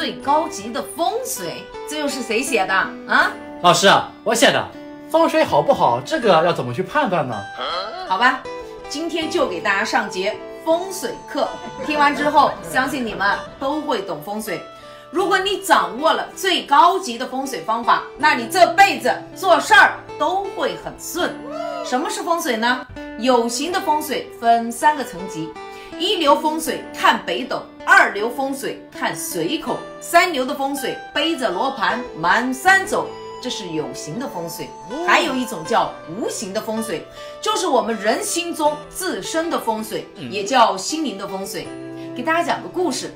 最高级的风水，这又是谁写的啊？老师，我写的。风水好不好，这个要怎么去判断呢？好吧，今天就给大家上节风水课，听完之后，相信你们都会懂风水。如果你掌握了最高级的风水方法，那你这辈子做事儿都会很顺。什么是风水呢？有形的风水分三个层级：一流风水看北斗，二流风水看水口，三流的风水背着罗盘满山走。这是有形的风水，还有一种叫无形的风水，就是我们人心中自身的风水，也叫心灵的风水。给大家讲个故事，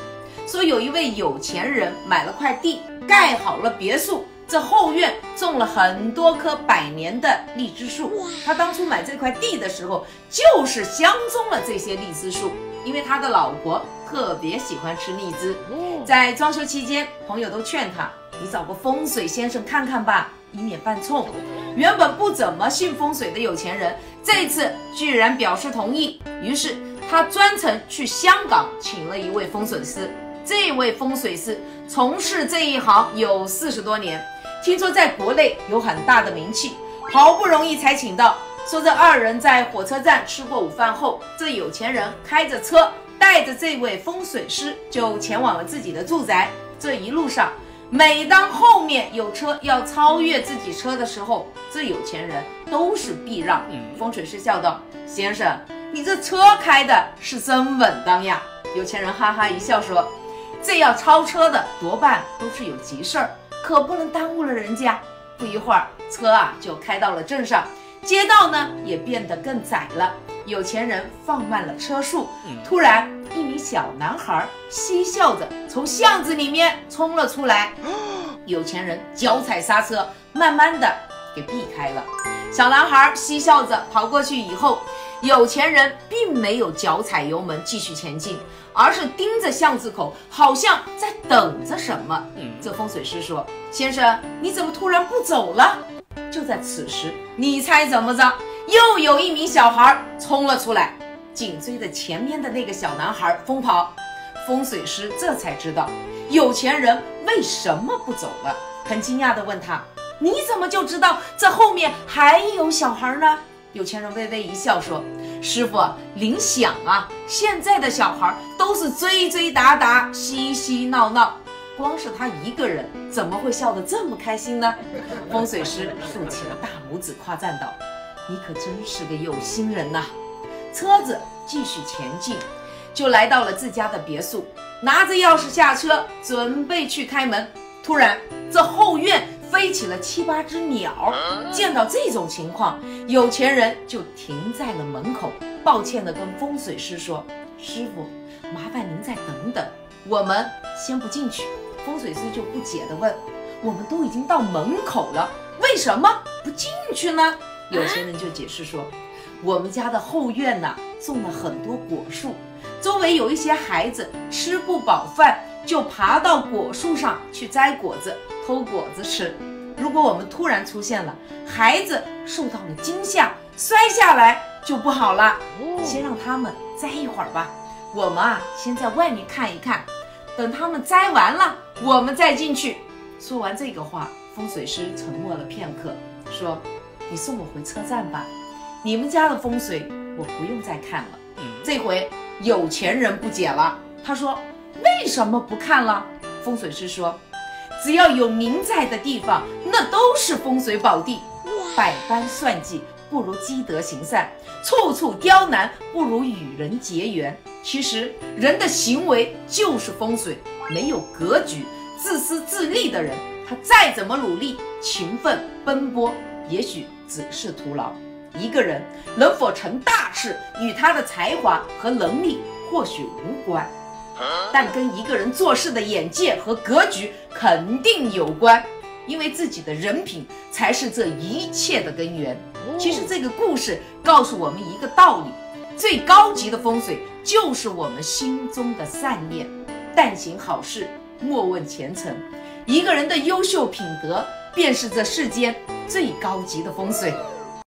说有一位有钱人买了块地，盖好了别墅，这后院种了很多棵百年的荔枝树。他当初买这块地的时候，就是相中了这些荔枝树，因为他的老婆特别喜欢吃荔枝。在装修期间，朋友都劝他。你找个风水先生看看吧，以免犯冲。原本不怎么信风水的有钱人，这次居然表示同意。于是他专程去香港请了一位风水师。这位风水师从事这一行有四十多年，听说在国内有很大的名气，好不容易才请到。说这二人在火车站吃过午饭后，这有钱人开着车带着这位风水师就前往了自己的住宅。这一路上。每当后面有车要超越自己车的时候，这有钱人都是避让。风水师笑道：“先生，你这车开的是真稳当呀。”有钱人哈哈一笑说：“这要超车的多半都是有急事儿，可不能耽误了人家。”不一会儿，车啊就开到了镇上，街道呢也变得更窄了。有钱人放慢了车速，突然。一名小男孩嬉笑着从巷子里面冲了出来，有钱人脚踩刹车，慢慢的给避开了。小男孩嬉笑着跑过去以后，有钱人并没有脚踩油门继续前进，而是盯着巷子口，好像在等着什么。这风水师说：“先生，你怎么突然不走了？”就在此时，你猜怎么着？又有一名小孩冲了出来。紧追着前面的那个小男孩疯跑，风水师这才知道有钱人为什么不走了，很惊讶地问他：“你怎么就知道这后面还有小孩呢？”有钱人微微一笑说：“师傅，您想啊，现在的小孩都是追追打打、嬉嬉闹闹，光是他一个人，怎么会笑得这么开心呢？”风水师竖起了大拇指，夸赞道：“你可真是个有心人呐！”车子继续前进，就来到了自家的别墅，拿着钥匙下车，准备去开门。突然，这后院飞起了七八只鸟。见到这种情况，有钱人就停在了门口，抱歉地跟风水师说：“师傅，麻烦您再等等，我们先不进去。”风水师就不解地问：“我们都已经到门口了，为什么不进去呢？”有钱人就解释说。我们家的后院呢，种了很多果树，周围有一些孩子吃不饱饭，就爬到果树上去摘果子、偷果子吃。如果我们突然出现了，孩子受到了惊吓，摔下来就不好了。先让他们摘一会儿吧，我们啊，先在外面看一看，等他们摘完了，我们再进去。说完这个话，风水师沉默了片刻，说：“你送我回车站吧。”你们家的风水我不用再看了。这回有钱人不解了，他说：“为什么不看了？”风水师说：“只要有您在的地方，那都是风水宝地。百般算计不如积德行善，处处刁难不如与人结缘。其实人的行为就是风水。没有格局、自私自利的人，他再怎么努力、勤奋奔波，也许只是徒劳。”一个人能否成大事，与他的才华和能力或许无关，但跟一个人做事的眼界和格局肯定有关，因为自己的人品才是这一切的根源。其实这个故事告诉我们一个道理：最高级的风水就是我们心中的善念。但行好事，莫问前程。一个人的优秀品德，便是这世间最高级的风水。